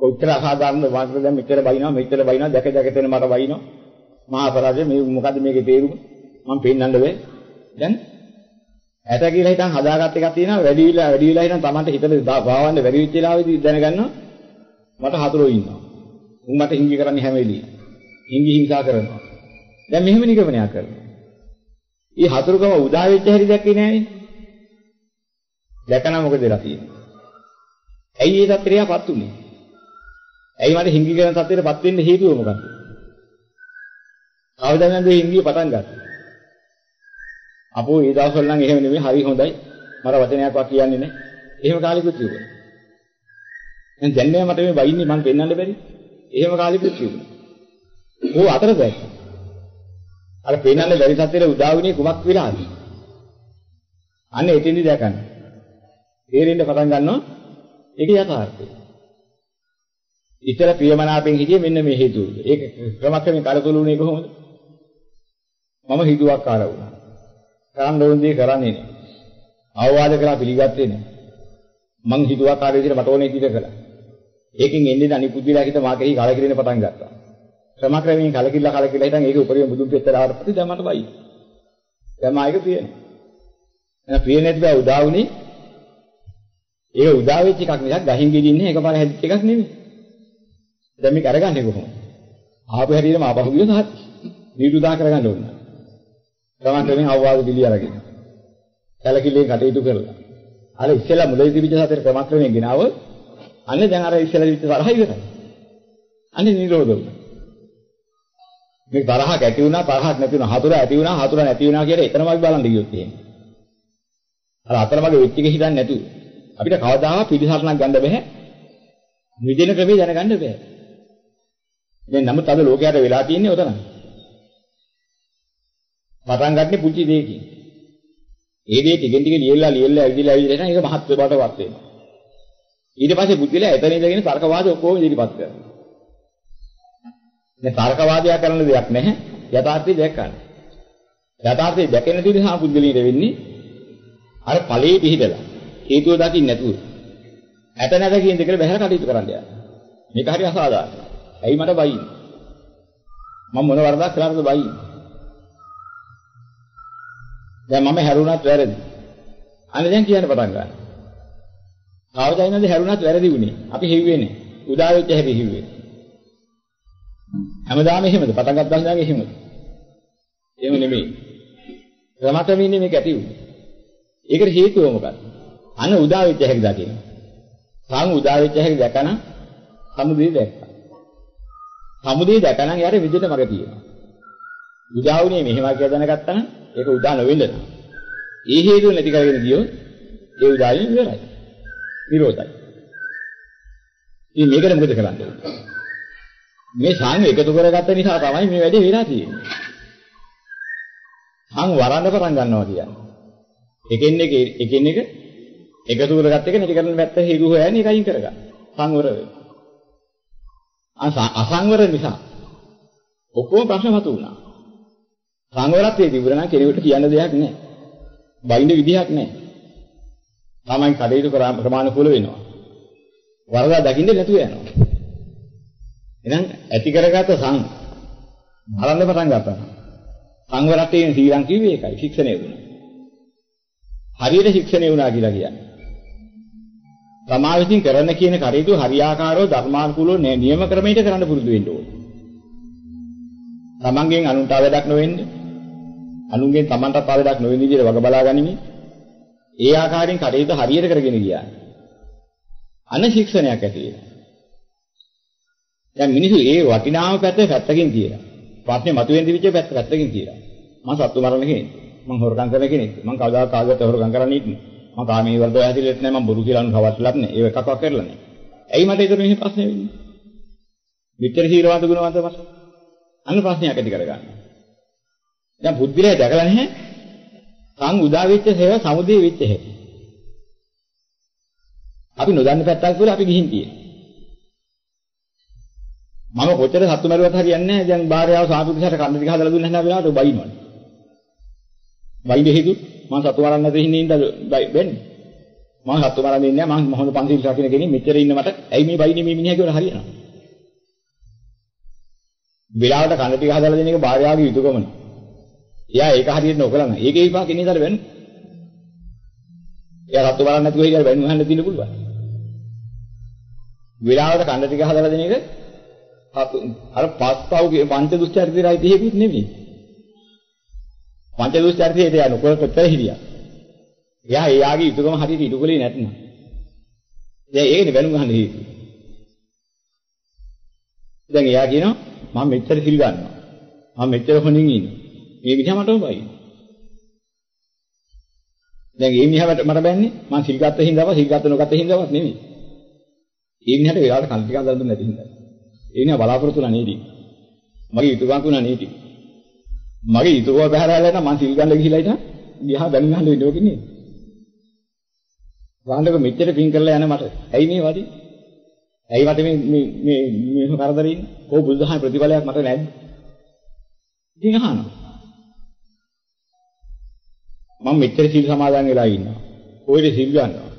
කොච්චර අසාධාරණද? වාක්‍ය දැන් මෙච්චර බයිනවා මෙච්චර බයිනවා. දැක දැක තැන මට බයිනවා. මහා අපරාධය මේ මොකද්ද මේකේ තේරුම? මම පෙන්නන්න බෑ. දැන් ඇත කියලා හිතන් හදාගත්ත එකක් තියෙනවා. වැඩි විලා වැඩි විලා හිතන් Tamanට හිතේ භාවන්න වැඩි වෙච්ච වෙලාවෙදී දැනගන්නවා. මට හතුරෝ ඉන්නවා. උන් මට හිංගි කරන්නේ හැම වෙලෙම. හිංගි හිංසා කරනවා. දැන් මෙහෙම නිගමනයක් කරනවා. ඊ හතුරුකම උදා වෙච්ච හැටි දැක්කේ නෑනේ. දැකලා මොකද වෙලා තියෙන්නේ? ඇයි ඒ තත්ත්වයටපත් උනේ? ඇයි මට හිංගි කරන තත්ත්වයටපත් වෙන්න හේතුව මොකක්ද? කවදාද මේ හිංගිය පටන් ගත්තේ. අපෝ ඒ දවස්වල නම් එහෙම නෙමෙයි හරි හොඳයි. මට වචනයක්වත් කියන්නේ නැහැ. එහෙම කාලෙකුත් තිබුණා දැන් දැන් නෑ මට මේ වයින්නේ මම පෙන්වන්න බැරි. එහෙම කාලෙකුත් තිබුණා ඕ අතර දැක්ක අර පෙන්වන්න බැරි සත්‍යෙට උදා වුණේ කුමක් විලාද අන්න එතෙන්දි දැකන්න. තේරෙන්න පටන් ගන්නවා. ඒක යථාර්ථය. ඉතල ප්‍රියමනාපෙන් හිටියේ මෙන්න මේ හේතුව. ඒක ක්‍රමක්‍රමයෙන් කලතුළුුනේ කොහොමද? මම හිතුවක්කාර වුණා. කරන්න ඕන දේ කරන්නේ නැහැ. අවවාද කළා පිළිගත්තේ නැහැ. මං හිතුවක්කාර විදිහට මට ඕනේ විදිහට කළා. ඒකෙන් එන්නේ අනිකුත් විලා හිත මාකෙහි කලකිරෙන පටන් ගත්තා. ක්‍රමක්‍රමයෙන් කලකිරලා කලකිරලා හිටන් ඒක උපරිම බුදුන් පෙත්තට ආවට පස්සේ දැන් මට බයි. දැන් මායික ප්‍රියනේ. එහෙනම් ප්‍රිය නැති බව උදා වුණේ ඒක උදා වෙච්ච එකක් මිසක් ගහින් ගෙඩින්නේ එකපාර හැදිච්ච එකක් නෙමෙයි. දැන් මේක අරගන්නේ කොහොමද? ආපු හැටියටම ආපහු ගියොත් හරි. නිරුදා කරගන්න ඕන. ක්‍රමක්‍රමයෙන් අවවාද පිළි අරගෙන. සැලකිල්ලෙන් කටයුතු කරලා. අර ඉස්සෙල්ලා මුලින් තිබිච්ච සතර ක්‍රමක්‍රමයෙන් ගෙනාව. අන්න දැන් අර ඉස්සෙල්ලා තිබිච්ච තරහ ඉවරයි. අන්නේ නිරෝධ වුණා. මේ තරහක් ඇති වුණා තරහක් නැති වුණා හතුර ඇති වුණා හතුර නැති වුණා කියලා එතනමයි බලන්න ගියොත් එහෙම. අර අතරමඟ වෙච්ච එක හිතන්නේ නැතුව අපිට කවදාවත් පිළිසරණක් ගන්න බෑ. නිදින ක්‍රමේ දැනගන්න බෑ. දැන් නමුත් අද ලෝකයට වෙලා තියෙන්නේ උතන. පටන් ගන්න පුංචි දෙයකින්. ඒ දේ ටිකෙන් ටික ලියලා ලියලා ඇවිදලා ඇවිදලා යන එක මහත් බවටපත් වෙනවා. ඊට පස්සේ බුද්ධිලා එතන ඉඳගෙන තර්කවාද ඔක්කොම ඉදිරිපත් කරනවා. දැන් තර්කවාදය කරන දෙයක් නැහැ. යථාර්ථය දැක්කන. යථාර්ථය දැකෙන තුරු සහ පුද්ගලීට වෙන්නේ අර ඵලයේ පිහිටලා. හේතුව දකින්න නැතුව. ඇත නැත කියන දෙකට බහැර කටයුතු කරන්න යනවා. මේක හරි අසාධාරණයි. ඇයි මට බයින්නේ? මම මොන වරදක් කළාද බයින්නේ? දැන් මම හැරුණත් වැරදි. අනේ දැන් කියන්න පටන් ගන්නවා. කවදායින්ද හැරුණත් වැරදි වුණේ? අපි හිව්වේ නේ. උදා වෙච්ච හැටි හිව්වේ. හැමදාම එහෙමද? පටන් ගත්තා නම් එහෙමද? එහෙම නෙමෙයි. ක්‍රමතමින්නේ මේක ඇති වුණේ. ඒකට හේතුව මොකක්ද? අන්න උදා වෙච්ච හැටි දකින්න. සං උදා වෙච්ච හැටි දැකන සමුදේ දැක්කා. සමුදේ දැකනම් යාර විදිහට මග තියෙනවා. උදා වුණේ මෙහෙම කියලා දැනගත්තා නම් ඒක උදා නොවෙන්න. ඒ හේතුව නැති කරගෙන ගියොත් ඒ උදායෙන් ඉවරයි. විරෝධයි. ඉතින් මේකට මොකද කරන්නේ? මේ සං එකතු කරගත්ත නිසා තමයි මේ වැඩේ වෙලා තියෙන්නේ. සං වරන්න පටන් ගන්නවා කියන්නේ. එකින් එක එකින් එක එකතු කරගත්ත එක නැති කරන පැත්ත හේතු හොයන්නේ එකයින් කරගන්න. සංවර වෙනවා. අසංවර නිසා ඔක්කොම ප්‍රශ්න මතුවුණා. සංවරත්වයේ තිබුණා නම් කෙනෙකුට කියන්න දෙයක් නැහැ. බයින්ද විදිහක් නැහැ. තමයි කඩේට ප්‍රමාණිකුල වෙනවා. වරදා දකින්න නැතුව යනවා. එහෙනම් ඇති කරගත සං බලන්න පටන් ගත්තා. සංවරත්වයෙන් සීලං කිව්වේ ඒකයි ශික්ෂණය වුණා. හරියට ශික්ෂණය වුණා කියලා කියන්නේ. තමා විසින් කරන්න කියන කටයුතු හරියාකාරව ධර්මානුකූලව නියම ක්‍රමයකට කරන්න පුරුදු වෙන්න ඕනේ. තමන්ගෙන් අනුන්ට අවදක් නොවෙන්නේ. අනුන්ගෙන් තමන්ටත් අවදක් නොවෙන විදිහට වග බලා ගනිමින් ඒ ආකාරයෙන් කටයුතු හරියට කරගෙන ගියා. අන ශික්ෂණයක් ඇති වෙනවා. දැන් මිනිස්සු ඒ වටිනාම පැත්ත පැත්තකින් තියලා. ප්‍රශ්නේ මතුවෙන දිවිච්ච පැත්ත පැත්තකින් තියලා. මම සත්තු මරණ කෙනෙක්. මම හොරකම් කරන කෙනෙක්. මම කවදාවත් කාගවත් හොරකම් කරන්නේ නැහැ. මම කාමී වර්ධව ඇතිලෙත් නැහැ. මම බොරු කියලා අනුකවටලත් නැහැ. ඒක එකක්වත් කරලා නැහැ. ඇයි මට ඒක මෙහි ප්‍රශ්නේ වෙන්නේ? විතර සීලවන්ත ගුණවන්ත මට. අන්න ප්‍රශ්නයක් ඇති කරගන්න. දැන් බුද්ධිලේ දැකලා නැහැ. සං උදා වෙච්ච හේව සමුදේ වෙච්ච හේව. අපි නොදන්න පැත්තක් කියලා අපි ගිහින් තියෙනවා. මම කොච්චර සතු මරුවත් හරියන්නේ නැහැ. දැන් භාර්යාව සාපිකුසට කන්න ටික හදලා දුන්නා නැත්නම් වෙලාවට බයිනවනේ. බයිද හේතු මම සතු මරන්න නැති හින්දා ඉඳ වෙන්නේ. මම සත්තු මරන්නේ නැහැ මම මොහොත පන්සිල් රකින්න කෙනෙක් මෙච්චර ඉන්න මට ඇයි මේ බයිනේ මේ මිනිහා කියලා හරියනවා. වෙලාවට කන ටික හදලා දෙන එක භාර්යාවගේ යුතුයකමනේ. එයා ඒක හරියට නොකළා නම් ඒකේ විපාක ඉන්නේ තර වෙන්නේ. එයා සත්තු මරන්නේ නැතුව ඉතින් බැනු ගහන්න දෙන්න පුළුවන්. වෙලාවට කන ටික හදලා දෙන එක අර පස්පව් පංච දුස්චරිතයයි තියෙකුත් නෙමෙයි. පංච දුස්චරිතයට යන කොතර හිරියා. එයා එයාගේ යුතුයකම හරියට ඉටුකලේ නැත්නම්. දැන් ඒකනේ බැනු ගන්න හේතුව. දැන් එයා කියනවා මම මෙච්චර සිල් ගන්නවා. මම මෙච්චර හොඳින් ඉන්නේ. මේ විදිහ මටම බයි. දැන් මේ මිනිහට මට බැන්නේ මම සිල් ගත්ත හින්දාව සිල් ගත්ත නොගත්ත හින්දාවත් නෙමෙයි. ඒ මිනිහට වෙලාවට කල් ටිකක් දාලා දුන්න නැති හින්දා. ඒ නිකන් බලාපොරොත්තු වෙනා නේද? මගේ යුතුයකම් තුනා නේද? මගේ යුතුයකම බහැරලා නම් මම සිල් ගන්න ගිහිලා ඉතින් ගියා බැනු ගන්න වෙන්නේ ඕකේ නේද? වහන්දක මෙච්චර පින් කරලා යන මට ඇයි මේ වදි? ඇයි මට මේ මේ මේ මේ කරදරේ ඉන්නේ? ඕ බුදුදහමේ ප්‍රතිඵලයක් මට නැද්ද? ඉතින් අහනවා. මම මෙච්චර සීල් සමාදන් වෙලා ඉන්නවා. ඔයද සීල් ගන්නවා.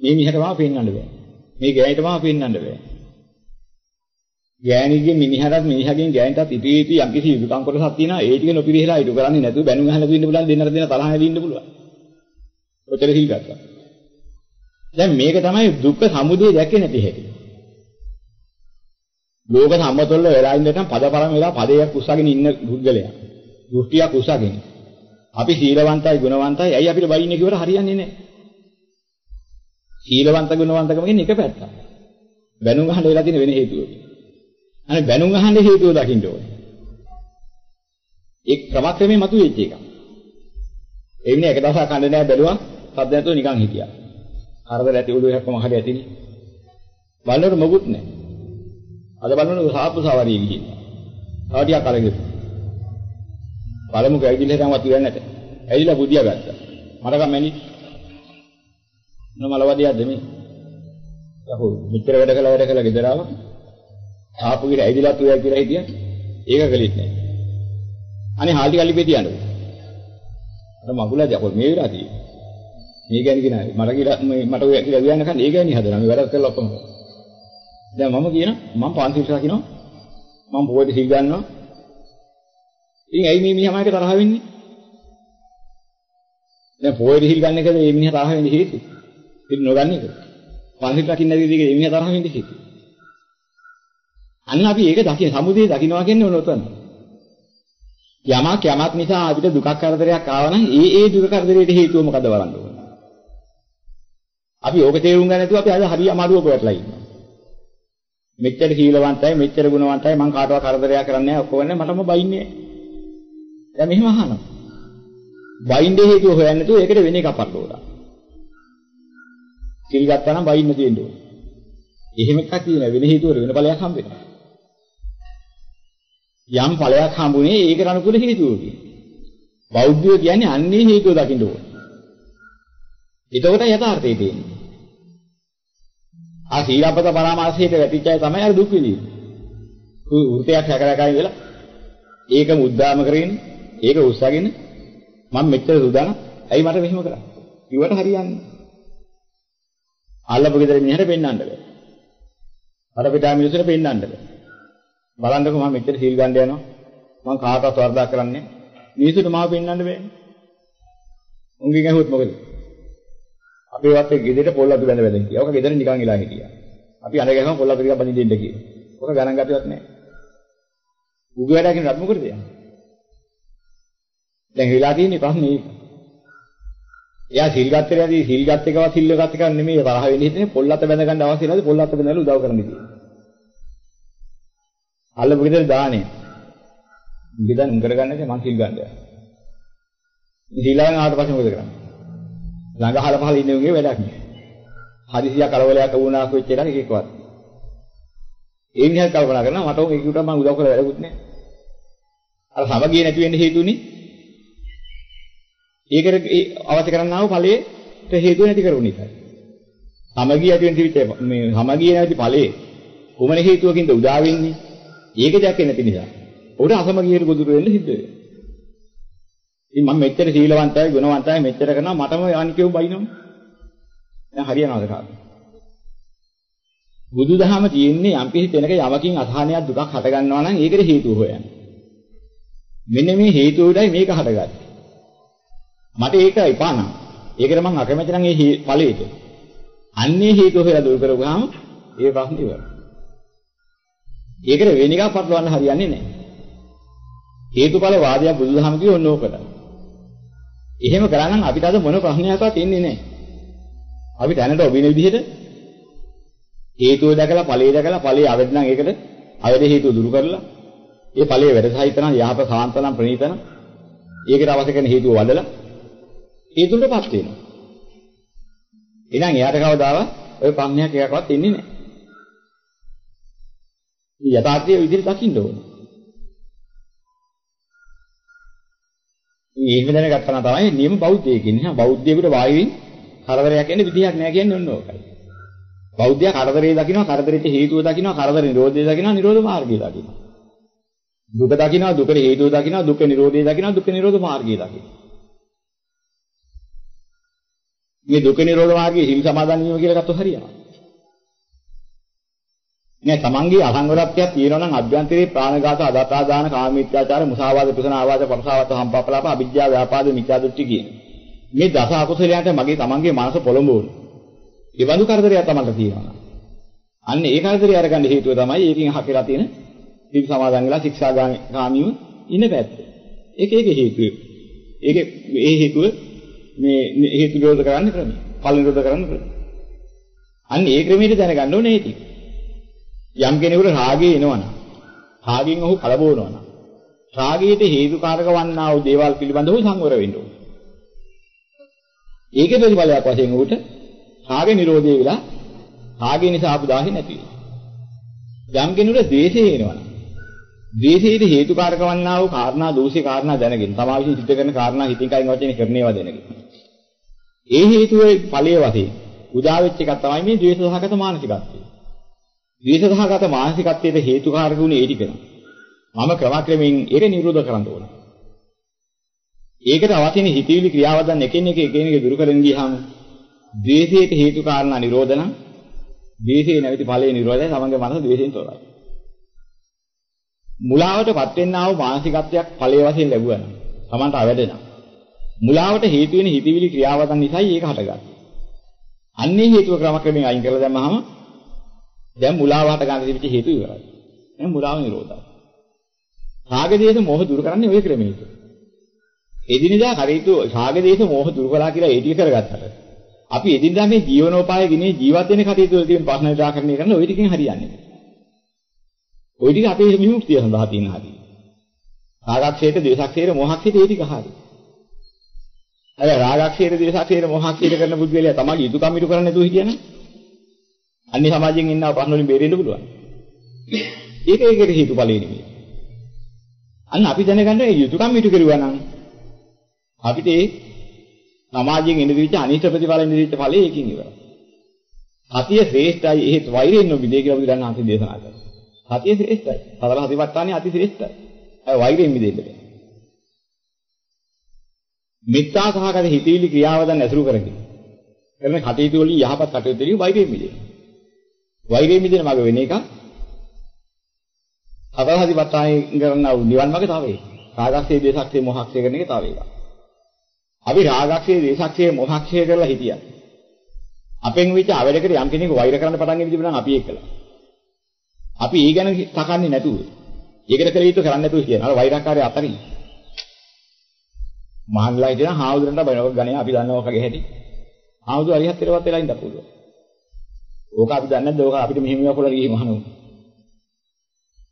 මේ මිහට මාව පෙන්වන්න බෑ. මේ ගෑනිට මාව පෙන්වන්න බෑ. ගෑණිගේ මිනිහටත් මිනිහගෙන් ගෑණිටත් ඉති ඉති යම්කිසි යුතුයකම් කොටසක් තියෙනවා. ඒ ටික නොපිරිහෙලා ඉටු කරන්නේ නැතුව බැනු ගහලා දෙන්න පුළුවන් දෙන්නට දෙන තරහ හැදෙන්න පුළුවන්. ඔතන සීල් ගත්තා. දැන් මේක තමයි දුක්ඛ සමුදය දැකේ නැති හැටි. ලෝක සම්මතවල වෙලා ඉන්න නැත්නම් පදපරම වෙලා පදයක් උස්සගෙන ඉන්න පුද්ගලයා. දෘෂ්ටියක් උස්සගෙන. අපි සීලවන්තයි ගුණවන්තයි ඇයි අපිට බයින්නේ කියවට හරියන්නේ නැහැ. සීලවන්ත ගුණවන්තකම කියන්නේ එක පැත්තක්. බැනුම් අහන්න වෙලා තියෙන වෙන හේතුවක. අනේ බැනුම් අහන්න හේතුව දකින්න ඕනේ. ඒ ක්‍රමක්‍රමයෙන් මතුවෙච්ච එක. ඒ වෙන්නේ එක දවසක් කන්න නෑ බැලුවා සද්ද නැතුව නිකන් හිටියා. හරදර ඇති උළු හැක්කම හරි ඇතිනේ. බලනකොට මොකුත් නෑ. අද බලනකොට සාප්පු සවාරිය ගිහින්. තව ටිකක් අරගෙන. බලමු ගෑවිදිල හැටම තියන්නේ නැත. ඇවිල්ලා බුදියා ගත්තා. මට කමෙනි. නමලවදියාද මේ? යහෝ මෙච්චර වැඩ කළා වැඩ කළා ගෙදර ආවා. ආපු ගිර ඇවිදලා තුයයි කියලා හිටියා. ඒක කළෙත් නෑ. අනේ හාල් ටික අලිපේ තියන්න. අර මගුලා ජකොල් මේ වෙලා තියෙන්නේ. මේ ගැන කියන මට කියලා මට ඔය කියලා කියන්න කන්නේ ඒ ගැන හදනවා. මේ වැඩක් කරලා ඔක්කොම. දැන් මම කියන මම පන්සිල් රකින්නවා. මම පොයේ සිල් ගන්නවා. ඉතින් ඇයි මේ මිනිහා මාකට තරහ වෙන්නේ? දැන් පොයේ සිල් ගන්න එකද මේ මිනිහා තරහ වෙන්නේ හේතුව? ඉතින් නොගන්න එක. පන්සිල් රකින්න නැති දෙයක මේ මිනිහා තරහ වෙන්නේ හේතුව. අන්න අපි ඒක දකින සමුදේ දකින්නවා කියන්නේ ඕන උතන. යමක් යමක් නිසා අපිට දුකක් කරදරයක් ආව නම් ඒ ඒ දුක කරදරයට හේතුව මොකද බලන්න ඕන. අපි ඕක තේරුම් ගන්න නැතුව අපි අද හරි අමාරුවක වැටලා ඉන්නවා. මෙච්චර සීලවන්තයි මෙච්චර ගුණවන්තයි මං කාටවත් කරදරයක් කරන්නේ නැහැ ඔක්කොම මටම බයින්නේ. දැන් මෙහෙම අහනවා. බයින්නේ හේතුව හොයන්නේ නැතුව ඒකට වෙන එකක් පටලවලා. සිල් ගත්තා නම් බයින්න තියෙන්න ඕනේ. එහෙම එකක් තියෙන වෙන හේතුවකට වෙන ඵලයක් හම්බ වෙනවා. යම් ඵලයක් හම්බුනේ ඒකට අනුකූල හේතුවකින්. බෞද්ධයෝ කියන්නේ අන්නේ හේතුව දකින්න ඕනේ. එතකොට යථාර්ථය තියෙන්නේ. ආ සීලබ්බත පරාමාසයට වැටිච්ච අය තමයි අර දුක් විඳින්නේ. වෘතයක් හැකරකයි වෙලා ඒක මුද්දාම කරගෙන ඒක උස්සගෙන මම මෙච්චර සුදානම් ඇයි මට මෙහෙම කරන්නේ? ඉවට හරියන්නේ. අල්ලපු ගෙදර මිනිහට පෙන්වන්න බෑ. අර පිටා මිනිස්සුන්ට පෙන්වන්න බෑ. බලන්නකෝ මම මෙච්චර සීල් ගන්න යනවා. මම කාටවත් වර්ධා කරන්නේ. මිනිස්සුන්ට මාව පෙන්වන්න බෑනේ. උන්ගෙන් ඇහුවොත් මොකද? අපේ වත්තේ ගෙදරට පොල් අතු බැඳ බැඳ හිටියා. ඔක ගෙදර නිකන් ඉලා හිටියා. අපි අඬ ගහම පොල් අතු ටිකක් බඳින්න දෙන්න කියලා. ඔක ගණන් ගත්තවත් නැහැ. උගු වැඩ කියන රත් මොකටද යන්නේ? දැන් වෙලා තියෙන්නේ ප්‍රශ්නේ ඒක. එයා සිල් ගත්තේ නැති සිල් ගත් එකවත් සිල් ගත් එකක් නෙමෙයි තරහ වෙන්නේ හිටින්නේ පොල් අත බැඳ ගන්න අවශ්‍ය නැද්ද පොල් අත බැඳලා උදව් කරන්න තියෙන්නේ. අල්ලපු ගෙදර දාන්නේ. ගෙදර උන් කරගන්නේ මං සිල් ගන්න යනවා. ඉතිලාගෙන ආවට පස්සේ මොකද කරන්නේ? ළඟ අහල පහල ඉන්න උගේ වැඩක් නෑ. හදිසියක් කලබලයක් වුණා කොච්ච එකක් එකකවත්. ඒ විදිහට කල්පනා කරනවා මට ඕක ඒකට මම උදව් කරලා වැඩකුත් නෑ. අර සමගිය නැති වෙන්න හේතුනේ. ඒකට අවශ්‍ය කරන්නා වූ ඵලයට හේතු නැති කරුණ නිසායි. සමගිය ඇති වෙන තිබිච්ච මේ සමගිය නැති ඵලයේ කුමන හේතුවකින්ද උදා වෙන්නේ? ඒක දැක්කේ නැති නිසා. උඩ අසමගියට ගොදුරු වෙන්න සිද්ධ වෙනවා. ඉතින් මම මෙච්චර සීලවන්තයි ගුණවන්තයි මෙච්චර කරනවා මටම අනිකේව බයිනවනේ. දැන් හරියනවද කාටද? බුදුදහම තියෙන්නේ යම්කිසි තැනක යමකින් අසහනයක් දුකක් හට ගන්නවා නම් ඒකට හේතුව හොයන්න. මෙන්න මේ හේතුවටයි මේක හටගත්තේ. මට ඒක එපා නම් ඒකට මම අකමැති නම් ඒ ඵලෙට. අන්නේ හේතුව හොයලා දුරු කරගුවාම ඒ ප්‍රශ්නේ ඉවරයි. ඒකට වෙන එකක් පටලවන්න හරියන්නේ නැහැ. හේතුඵල වාදයක් බුදුදහම කියේ ඕන ඕකට. එහෙම කරා නම් අපිට අද මොන ප්‍රශ්නයක්වත් එන්නේ නැහැ. අපි දැනට ඔබින විදිහට හේතුව දැකලා ඵලයේ දැකලා ඵලයේ අවැඩ නම් ඒකට අවැඩ හේතුව දුරු කරලා ඒ ඵලයේ වැඩ සහිතනම් යහප සාන්තනම් ප්‍රණීතනම් ඒකට අවශ්‍ය කරන හේතුව වඩලා හේතුවටපත් වෙනවා. එහෙනම් එයාට කවදාවත් ඔය ප්‍රඥාවක් එකක්වත් එන්නේ නැහැ. මේ යථාර්ථයේ විදිහට දකින්න ඕනේ. මේ එහෙම දැනගත්තා නම් තමයි නියම බෞද්ධයෙක් ඉන්නේ. බෞද්ධයෙකුට වායුවෙන් කරදරයක් එන්නේ විදිහක් නෑ කියන්නේ ඔන්න ඕකයි. බෞද්ධයා කරදරේ දකින්නවා කරදරෙට හේතුව දකින්නවා කරදර නිරෝධය දකින්නවා නිරෝධ මාර්ගය දකින්නවා. දුක දකින්නවා දුකට හේතුව දකින්නවා දුක නිරෝධය දකින්නවා දුක නිරෝධ මාර්ගය දකින්නවා. මේ දුක නිරෝධ මාර්ගයේ හිල් සමාදන් වීම කියලා ගත්තොත් හරියනවා. නෑ තමන්ගේ අසංවරත්වයක් තියෙනවා නම් අභ්‍යන්තරේ ප්‍රාණඝාත අදත්තාදාන කාමීත්‍යාචාර මුසාවාද පිසන ආවාද පරසාවත හම්පපලාප අවිජ්ජා ව්‍යාපාද මිත්‍යා දෘෂ්ටි කියන මේ දස අකුසලයන්ට මගේ තමන්ගේ මනස පොළඹවන. ඒ බඳු කරදරයක් තමන්ට තියෙනවා. අන්න ඒ කරදරය අරගන්න හේතුව තමයි ඒකෙන් අහකලා තියෙන හිල් සමාදන් වෙලා ශික්ෂාගාමීව ඉන්න පැත්ත. ඒක ඒක හේතුව. ඒක ඒ හේතුව මේ හේතු නිරෝධ කරන්න ක්‍රමය. ඵල නිරෝධ කරන්න ක්‍රමය. අන්න ඒ ක්‍රමයට දැනගන්න ඕනේ ඒක. යම් කෙනෙකුට රාගය එනවනම් රාගයෙන් ඔහු කලබෝනවනම් රාගයට හේතුකාරක වන්නා වූ දේවල් පිළිබඳව සංවර වෙන්න ඕනේ. ඒකේ ප්‍රතිඵලයක් වශයෙන් උට රාග නිරෝධය වෙලා රාගය නිසා ආපු දාහි නැති වෙනවා. යම් කෙනෙකුට ද්වේෂය එනවනම් ද්වේෂයට හේතුකාරක වන්නා වූ කාරණා දෝෂේ කාරණා දැනගෙන තමා විසින් සිද්ධ කරන කාරණා හිතින් කයින් වචනේ කරන ඒවා දැනගෙන. ඒ හේතුවේ ඵලයේ වශයෙන් උදා වෙච්ච එකක් තමයි මේ ද්වේෂ සහගත මානසිකත්වය. ද්වේෂසහගත මානසිකත්වයට හේතුකාරක වුණේ ඒ ටිකන. මම ක්‍රමක්‍රමයෙන් ඒක නිරෝධ කරන්න ඕන. ඒකට අවශ්‍ය වෙන හිතවිලි ක්‍රියාවදන් එකින් එක එකින් එක දුරු කරගෙන ගියාම ද්වේෂයට හේතු කාරණා නිරෝධ නම් ද්වේෂේ නැවති ඵලයේ නිරෝධය තමන්ගේ මනස ද්වේෂයෙන් තොරයි. මුලාවටපත් වෙන්නා වූ මානසිකත්වයක් ඵලයේ වශයෙන් ලැබුවා නම් තමන්ට අවැඩෙනවා. මුලාවට හේතු වෙන හිතවිලි ක්‍රියාවදන් නිසායි ඒක හටගන්නේ. අන්නේ හේතුව ක්‍රමක්‍රමයෙන් අයින් කරලා දැම්මහම දැන් මුලාව හට ගන්න තිබිච්ච හේතු ඉවරයි. දැන් මුලාව නිරෝධයි. රාග දේශ මොහ දුරු කරන්නේ ওই ක්‍රමයක. එදිනෙදා කරීතු රාග දේශ මොහ දුරු කළා කියලා ඒ ටික කරගත්තට අපි එදිනදා මේ ජීවනෝපාය ගිනේ ජීවත් වෙන කටයුතු වල තියෙන ප්‍රශ්න නිරාකරණය කරන ওই ටිකෙන් හරියන්නේ නැහැ. ওই ටික අපේ විමුක්තිය සඳහා තියෙන හරිය. රාගක්ෂේත, ද්වේෂක්ෂේත, මොහක්ෂේත ඒ ටික හරිය. අර රාගක්ෂේත, ද්වේෂක්ෂේත, මොහක්ෂේත කරන බුද්ධිලයා තමයි යුතුයකම් ඉටු කරන්නේ නැතුව හිටියනම් අන්නේ සමාජයෙන් ඉන්නව ප්‍රශ්න වලින් බේරෙන්න පුළුවන්. ඒක ඒකට හේතුඵලෙ නෙමෙයි. අන්න අපි දැනගන්න ඒ යුතුයකම් ඉටු කරුවා නම් අපිට ඒ සමාජයෙන් එන විදිහට අනිෂ්ට ප්‍රතිඵල නිදිච්ච ඵලෙ ඒකින් ඉවරයි. සතිය ශ්‍රේෂ්ඨයි එහෙත් වෛරයෙන් නොබිදේ කියලා බුදුරණන් වහන්සේ දේශනා කළා. සතිය ශ්‍රේෂ්ඨයි. සතර හතිපට්ඨානෙ අති ශ්‍රේෂ්ඨයි. අය වෛරයෙන් මිදෙන්න බෑ. මිත්‍යා සහගත හිතවිලි ක්‍රියාවදන් ඇසුරු කරගෙන කරන කටයුතු වලින් යහපත් කටයුතු වලින් වෛරයෙන් මිදෙන්න. වෛරයෙන් මිදෙන මඟ වෙන එක සතරහදිපත්තායෙන් කරනා වූ නිවන් මාර්ග තව එක. රාගක්ෂේ දේශක්ෂේ මොහක්ෂේ කරන එක තව එකක්. අපි රාගක්ෂේ දේශක්ෂේ මොහක්ෂේ කරලා හිටියා. අපෙන් විච අවරකට යම් කෙනෙකු වෛර කරන්න පටන් ගෙන තිබුණා නම් අපි ඒක කළා. අපි ඊ ගැන තකන්නේ නැතුව. ඒකට කළ යුතු කරන්නේ නැතුව කියන අර වෛරකාරය අතරින්. මහන්ලා හිටියනම් හාමුදුරන්ට බයනක ගණේ අපි දන්නවා වගේ හැටි. හාමුදුර අරිහත් තරවත් වෙලා ඉඳලා පුළුවන්. ඕක අපි දන්නේ නැද්ද? ඕක අපිට මෙහෙම මේවා කොල්ල ගිහින් මහනෝ.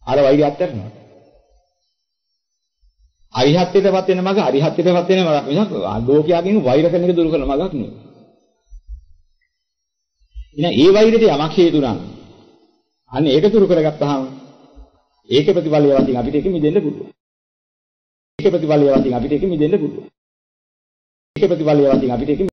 අර වෛරය අත්හැරනවා. අරිහත්ත්වයටපත් වෙන මග අරිහත්ත්වයටපත් වෙන මගක් මිසක් ලෝකයාගෙන් වෛර කරන එක දුරු කරන මගක් නෙවෙයි. එහෙනම් ඒ වෛරයට යමක් හේතු නම් අන්න ඒක දුරු කරගත්තාම ඒක ප්‍රතිඵලය වශයෙන් අපිට ඒක මිදෙන්න පුළුවන්. ඒක ප්‍රතිඵලය වශයෙන් අපිට ඒක මිදෙන්න පුළුවන්. ඒක ප්‍රතිඵලය වශයෙන් අපිට ඒක